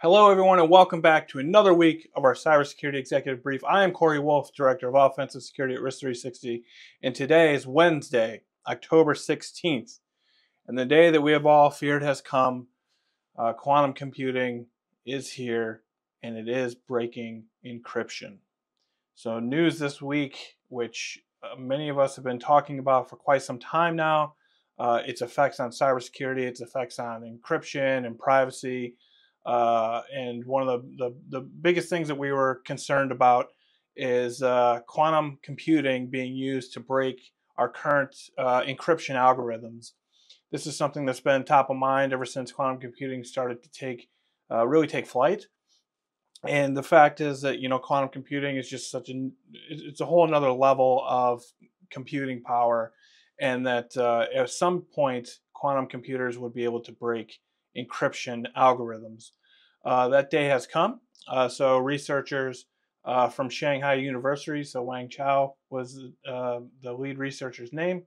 Hello, everyone, and welcome back to another week of our Cybersecurity Executive Brief. I am Corey Wolf, Director of Offensive Security at risk3sixty, and today is Wednesday, October 16th. And the day that we have all feared has come. Uh, quantum computing is here, and it is breaking encryption. So, news this week, which uh, many of us have been talking about for quite some time now, uh, its effects on cybersecurity, its effects on encryption and privacy uh, and one of the, the, the, biggest things that we were concerned about is uh, quantum computing being used to break our current uh, encryption algorithms. This is something that's been top of mind ever since quantum computing started to take uh, really take flight. And the fact is that you know quantum computing is just such a it's a whole another level of computing power, and that uh, at some point quantum computers would be able to break encryption algorithms. Uh, that day has come. Uh, so researchers uh, from Shanghai University, so Wang Chao was uh, the lead researcher's name,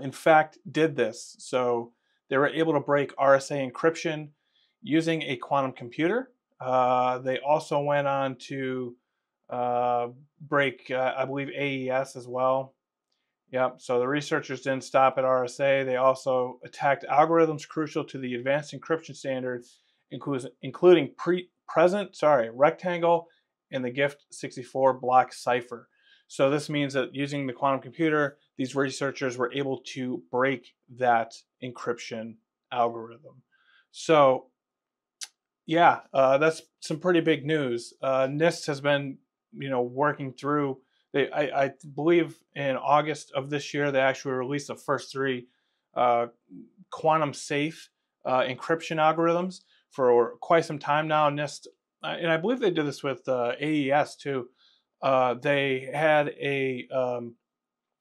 in fact did this. So they were able to break RSA encryption using a quantum computer. Uh, they also went on to uh, break, I believe, AES as well. Yep. So the researchers didn't stop at RSA. They also attacked algorithms crucial to the advanced encryption standard, including pre- present, sorry, rectangle, and the GIFT64 block cipher. So this means that using the quantum computer, these researchers were able to break that encryption algorithm. So yeah, uh, that's some pretty big news. Uh, NIST has been, you know, working through they, I, I, believe in August of this year, they actually released the first three uh, quantum safe uh, encryption algorithms for quite some time now. NIST, uh, and I believe they did this with uh, AES too. Uh, they had a um,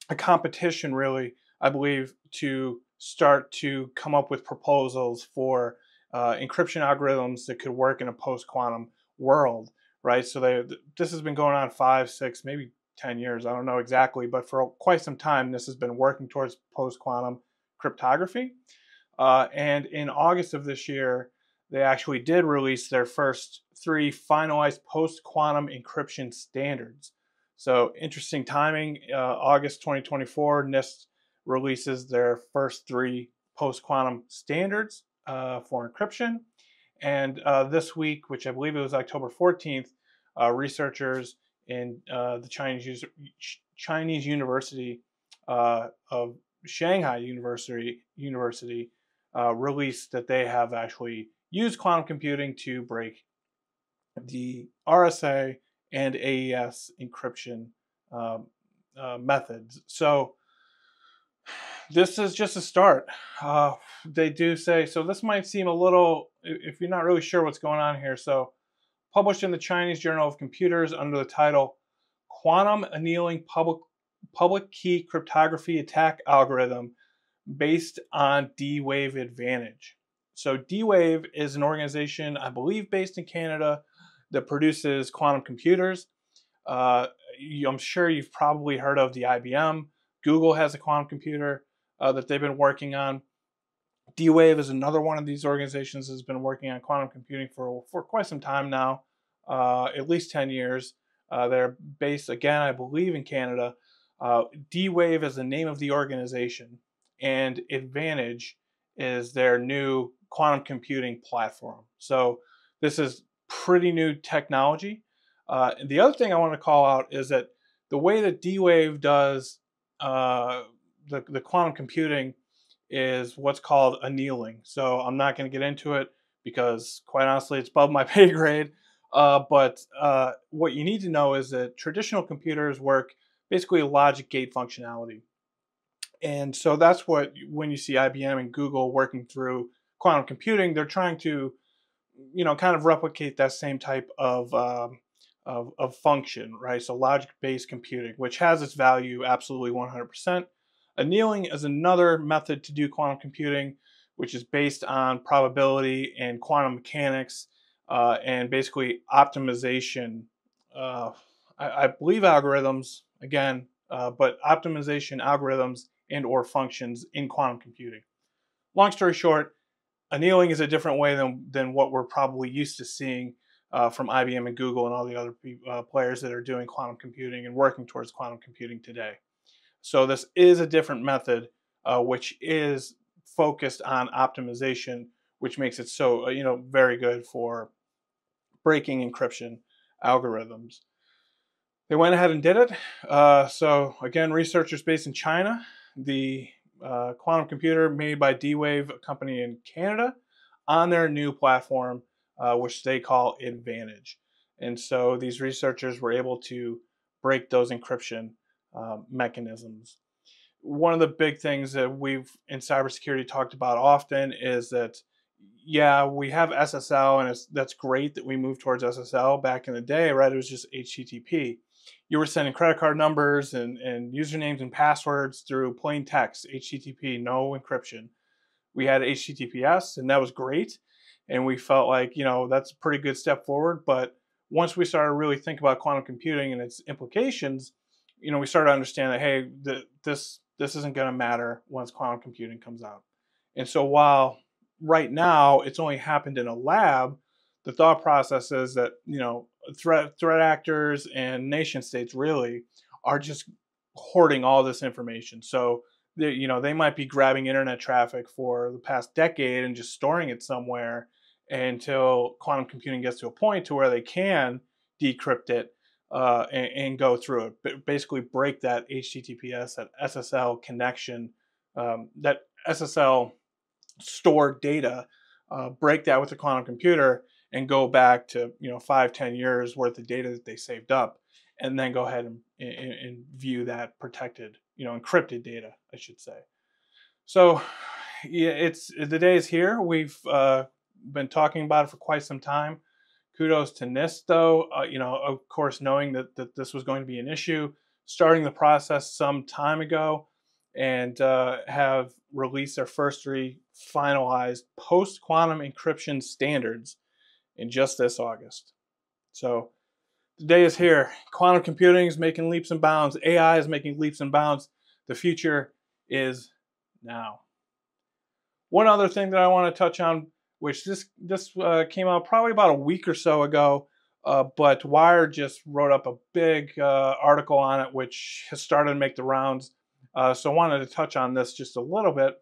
a competition, really, I believe, to start to come up with proposals for uh, encryption algorithms that could work in a post quantum world right? So they this has been going on five, six, maybe 10 years. I don't know exactly, but for quite some time, this has been working towards post quantum cryptography. Uh, and in August of this year, they actually did release their first three finalized post quantum encryption standards. So, interesting timing. Uh, August 2024, NIST releases their first three post quantum standards uh, for encryption. And uh, this week, which I believe it was October 14th, uh, researchers in uh, the Chinese Chinese University uh, of Shanghai University University released that they have actually used quantum computing to break the RSA and AES encryption um, uh, methods. So this is just a start. Uh, they do say so. This might seem a little if you're not really sure what's going on here. So published in the Chinese Journal of Computers under the title Quantum Annealing Public, Public Key Cryptography Attack Algorithm based on D-Wave Advantage. So, D-Wave is an organization, I believe, based in Canada that produces quantum computers. Uh, I'm sure you've probably heard of the IBM. Google has a quantum computer uh, that they've been working on. D-Wave is another one of these organizations that's been working on quantum computing for, for quite some time now, uh, at least 10 years. Uh, they're based, again, I believe, in Canada. Uh, D-Wave is the name of the organization, and Advantage is their new quantum computing platform. So this is pretty new technology. Uh, the other thing I want to call out is that the way that D-Wave does uh, the, the quantum computing is what's called annealing. So I'm not going to get into it because, quite honestly, it's above my pay grade. Uh, but uh, what you need to know is that traditional computers work basically logic gate functionality. And so that's what, when you see IBM and Google working through quantum computing, they're trying to, you know, kind of replicate that same type of, um, of, of function, right? So logic based computing, which has its value absolutely 100%. Annealing is another method to do quantum computing, which is based on probability and quantum mechanics uh, and basically optimization. Uh, I, I, believe algorithms again, uh, but optimization algorithms and or functions in quantum computing. Long story short, annealing is a different way than, than what we're probably used to seeing uh, from IBM and Google and all the other uh, players that are doing quantum computing and working towards quantum computing today. So this is a different method, uh, which is focused on optimization, which makes it so uh, you know very good for breaking encryption algorithms. They went ahead and did it. Uh, so again, researchers based in China, the uh, quantum computer made by D-Wave, a company in Canada, on their new platform, uh, which they call Advantage. And so these researchers were able to break those encryption um, mechanisms. One of the big things that we've in cybersecurity talked about often is that yeah, we have SSL, and that's great that we moved towards SSL. Back in the day, right, it was just HTTP. You were sending credit card numbers and, and usernames and passwords through plain text, HTTP, no encryption. We had HTTPS, and that was great. And we felt like, you know, that's a pretty good step forward. But once we started really think about quantum computing and its implications, you know, we started to understand that, hey, the, this, this isn't going to matter once quantum computing comes out. And so while right now it's only happened in a lab, the thought process is that you know threat threat actors and nation states really are just hoarding all this information. So they, you know they might be grabbing internet traffic for the past decade and just storing it somewhere until quantum computing gets to a point to where they can decrypt it uh, and, and, go through it. basically, break that HTTPS, that SSL connection, um, that SSL stored data, uh, break that with a quantum computer, and go back to you know five, ten years worth of data that they saved up, and then go ahead and, and, and view that protected, you know, encrypted data, I should say. So, yeah, it's the day is here. We've uh, been talking about it for quite some time. Kudos to NIST, though. Uh, you know, of course, knowing that, that this was going to be an issue, starting the process some time ago, and uh, have released their first three finalized post quantum encryption standards in just this August. So the day is here. Quantum computing is making leaps and bounds. AI is making leaps and bounds. The future is now. One other thing that I want to touch on, which this this uh, came out probably about a week or so ago, uh, but Wired just wrote up a big uh, article on it, which has started to make the rounds. Uh, so I wanted to touch on this just a little bit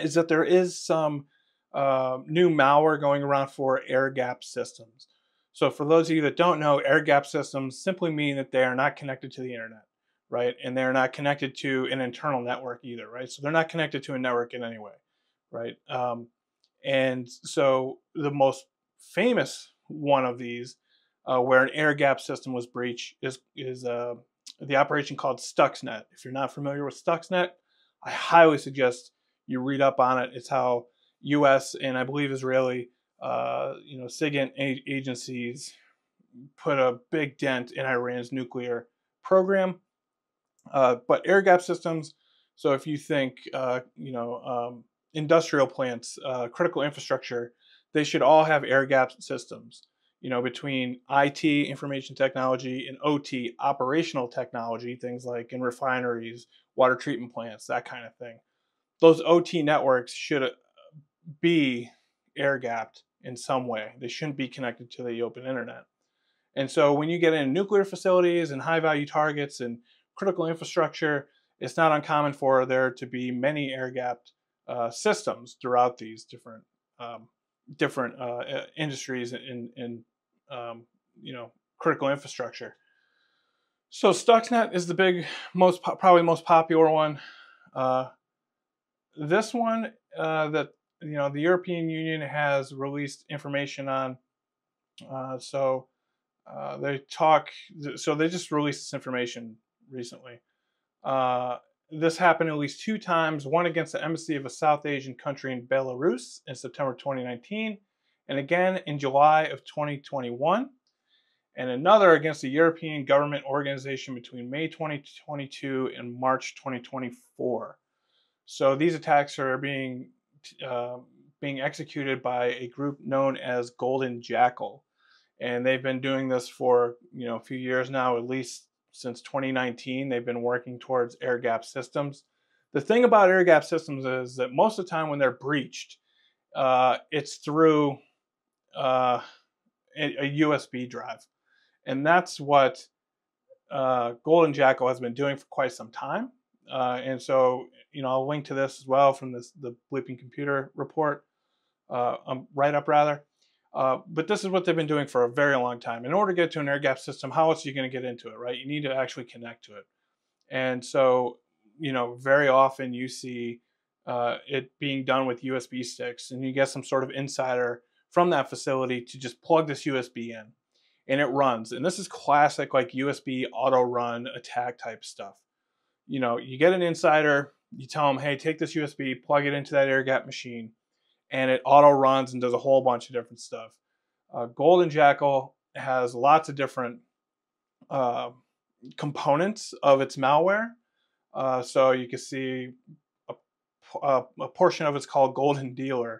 is that there is some uh, new malware going around for air gap systems. So for those of you that don't know, air gap systems simply mean that they are not connected to the internet, right? And they're not connected to an internal network either, right? So they're not connected to a network in any way, right? Um, and so the most famous one of these, uh, where an air gap system was breached, is is uh, the operation called Stuxnet. If you're not familiar with Stuxnet, I highly suggest you read up on it. It's how U.S. and I believe Israeli, uh, you know, SIGINT agencies put a big dent in Iran's nuclear program. Uh, but air gap systems. So if you think, uh, you know, um, industrial plants, uh, critical infrastructure, they should all have air gap systems. You know, between IT, information technology, and OT, operational technology, things like in refineries, water treatment plants, that kind of thing those OT networks should be air gapped in some way. They shouldn't be connected to the open internet. And so when you get in nuclear facilities and high value targets and critical infrastructure, it's not uncommon for there to be many air gapped uh, systems throughout these different um, different uh, industries and, in um, you know critical infrastructure. So Stuxnet is the big, most probably most popular one. Uh, this one uh, that you know the European Union has released information on. Uh, so uh, they talk. So they just released this information recently. Uh, this happened at least two times. One against the embassy of a South Asian country in Belarus in September 2019, and again in July of 2021 and another against a European Government Organization between May 2022 and March 2024. So these attacks are being uh, being executed by a group known as GoldenJackal, and they've been doing this for you know a few years now, at least since 2019. They've been working towards air gap systems. The thing about air gap systems is that most of the time when they're breached, uh, it's through uh, a, a, USB drive. And that's what uh, GoldenJackal has been doing for quite some time. Uh, and so, you know, I'll link to this as well from this the BleepingComputer report, uh, um, write up rather. Uh, but this is what they've been doing for a very long time. In order to get to an air gap system, how else are you going to get into it, right? You need to actually connect to it. And so, you know, very often you see uh, it being done with USB sticks, and you get some sort of insider from that facility to just plug this USB in, and it runs. And this is classic like USB auto run attack type stuff. You know, you get an insider, you tell them, hey, take this USB, plug it into that air gap machine, and it auto runs and does a whole bunch of different stuff. Uh, GoldenJackal has lots of different uh, components of its malware. Uh, so you can see uh, a portion of it's called GoldenDealer,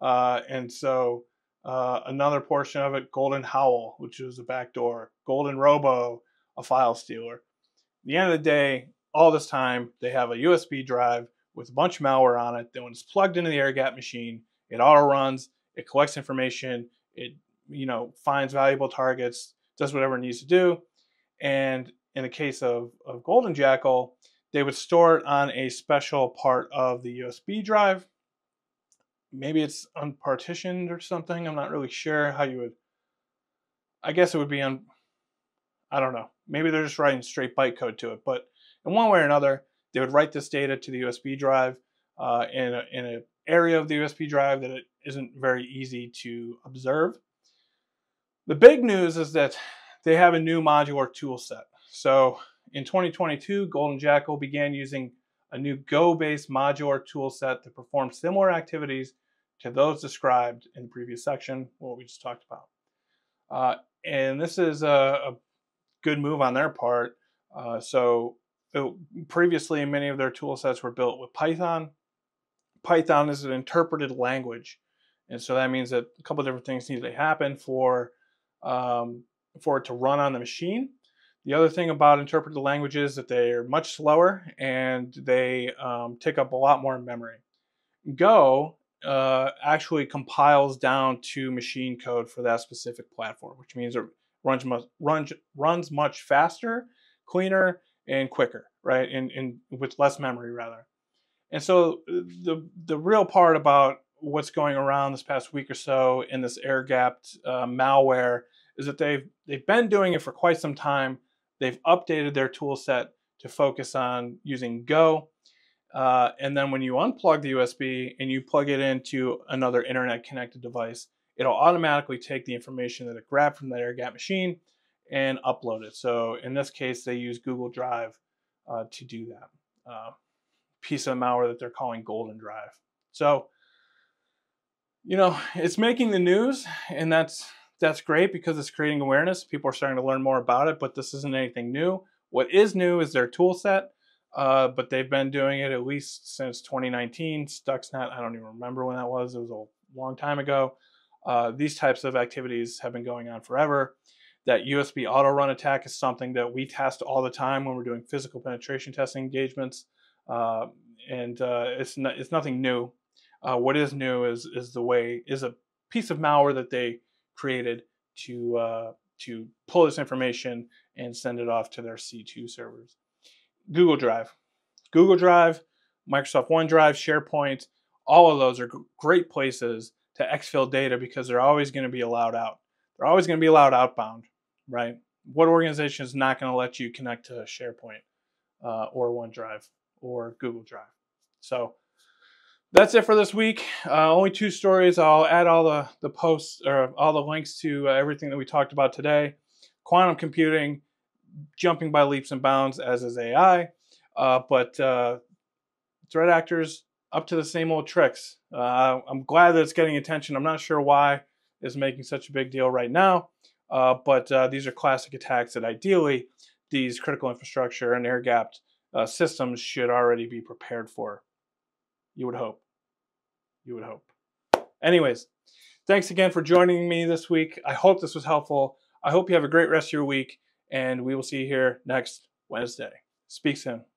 uh, and so uh, another portion of it, GoldenHowl, which is a backdoor, GoldenRobo, a file stealer. At the end of the day, all this time they have a USB drive with a bunch of malware on it. Then when it's plugged into the air gap machine, it auto runs, it collects information, it you know finds valuable targets, does whatever it needs to do, and in the case of, of GoldenJackal, they would store it on a special part of the USB drive. Maybe it's unpartitioned or something. I'm not really sure how you would. I guess it would be on. I don't know. Maybe they're just writing straight bytecode to it. But in one way or another, they would write this data to the USB drive uh, in, a, in an area of the USB drive that it isn't very easy to observe. The big news is that they have a new modular tool set. So in 2022, GoldenJackal began using a new Go-based modular toolset to perform similar activities to those described in the previous section, what we just talked about. Uh, and this is a, a, good move on their part. Uh, so it, previously, many of their tool sets were built with Python. Python is an interpreted language. And so that means that a couple of different things need to happen for, um, for it to run on the machine. The other thing about interpreted languages is that they're much slower and they um, take up a lot more memory. Go uh, actually compiles down to machine code for that specific platform, which means it runs much, runs, runs much faster, cleaner, and quicker, right? And, and with less memory, rather. And so the, the real part about what's going around this past week or so in this air gapped uh, malware is that they've, they've been doing it for quite some time They've updated their tool set to focus on using Go. Uh, and then when you unplug the USB and you plug it into another internet connected device, it'll automatically take the information that it grabbed from that air gap machine and upload it. So in this case, they use Google Drive uh, to do that uh, piece of malware that they're calling GoldenDrive. So, you know, it's making the news, and that's that's great because it's creating awareness. People are starting to learn more about it, but this isn't anything new. What is new is their tool set, uh, but they've been doing it at least since 2019. Stuxnet, I don't even remember when that was. It was a long time ago. Uh, these types of activities have been going on forever. That USB auto run attack is something that we test all the time when we're doing physical penetration testing engagements, uh, and uh, it's no, it's nothing new. Uh, what is new is is the way is a piece of malware that they created to uh, to pull this information and send it off to their C2 servers. Google Drive, Google Drive, Microsoft OneDrive, SharePoint, all of those are great places to exfil data because they're always going to be allowed out. They're always going to be allowed outbound, right? What organization is not going to let you connect to SharePoint uh, or OneDrive or Google Drive? So that's it for this week. Uh, only two stories. I'll add all the, the posts or all the links to uh, everything that we talked about today. Quantum computing, jumping by leaps and bounds, as is AI. Uh, but uh, threat actors up to the same old tricks. Uh, I'm glad that it's getting attention. I'm not sure why it's making such a big deal right now. Uh, but these are classic attacks that ideally these critical infrastructure and air gapped systems should already be prepared for. You would hope. You would hope. Anyways, thanks again for joining me this week. I hope this was helpful. I hope you have a great rest of your week, and we will see you here next Wednesday. Speak soon.